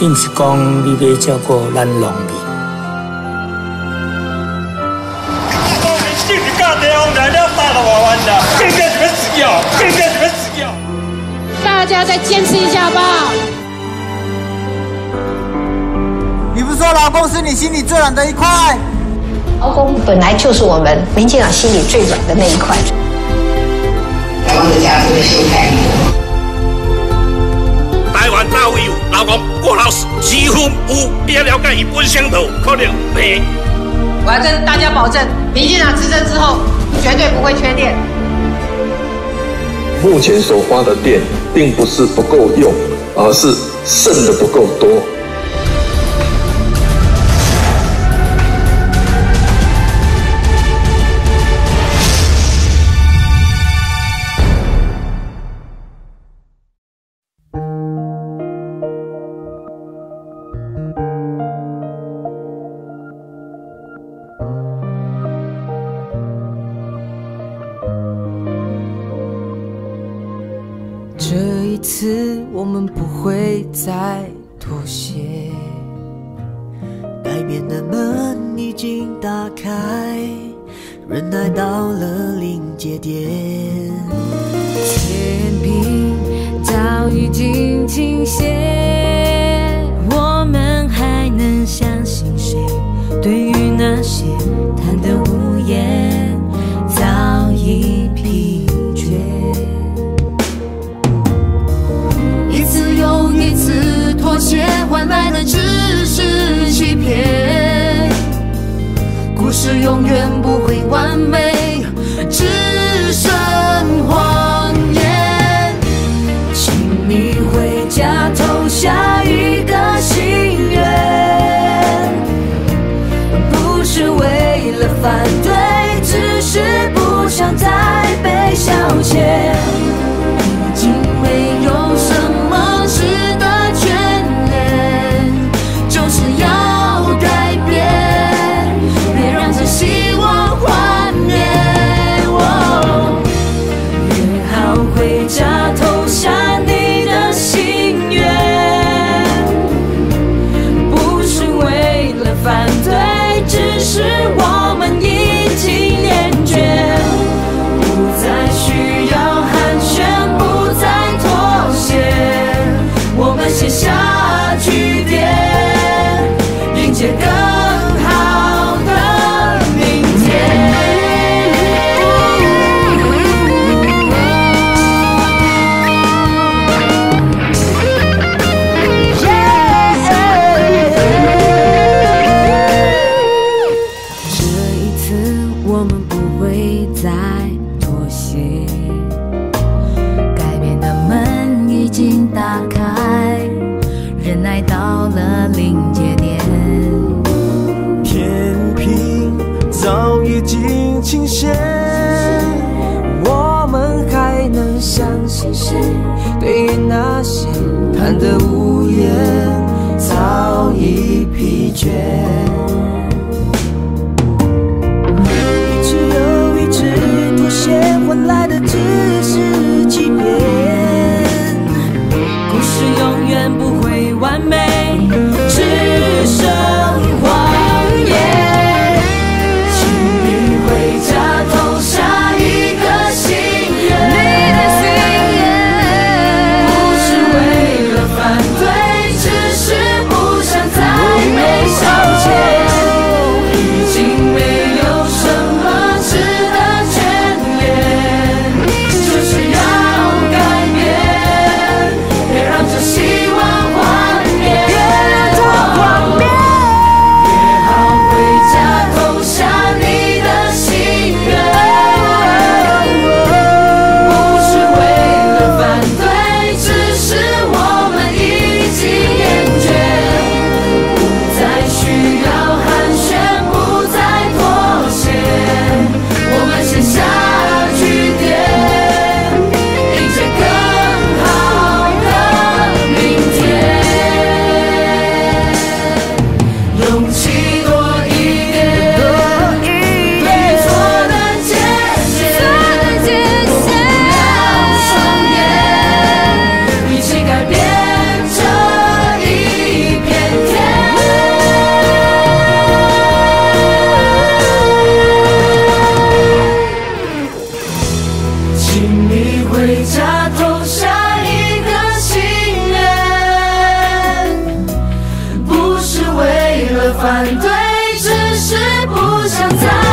并是讲你要照顾咱农民。农民性是干地方来了大了瓦湾的，现在怎么死掉？现在怎么死掉？大家再坚持一下吧。你不说劳工是你心里最软的一块？劳工本来就是我们民进党心里最软的那一块。台湾的家族的心态。台湾哪位有老公过劳死？几乎有，你要了解一本乡土，可能没。我要跟大家保证，民进党执政之后，绝对不会缺电。目前所发的电，并不是不够用，而是剩的不够多。这一次，我们不会再妥协。改变的门已经打开，忍耐到了临界点。天平早已经倾斜，永远不会完美，我们不会再妥协。改变的门已经打开，忍耐到了临界点。天平早已经倾斜，我们还能相信谁？对于那些贪得无厌，反对只是不想再